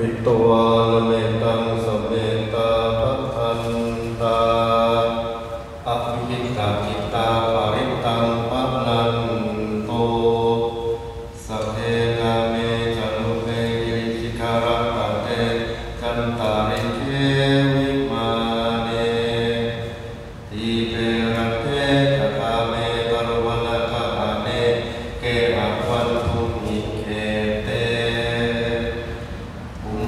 ริตวานเมตังสเมตาปัฏฐันตาอภิหิตาจิตตาปริตังปันนันโตสัพเพกาเมจันุเปกิริสิการะปะเตจันตาริเกวิมาเนทีเป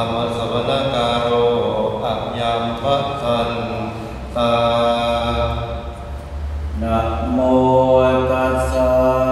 รมสวนการโรอัพยามพระสันตานะโมตัสสะ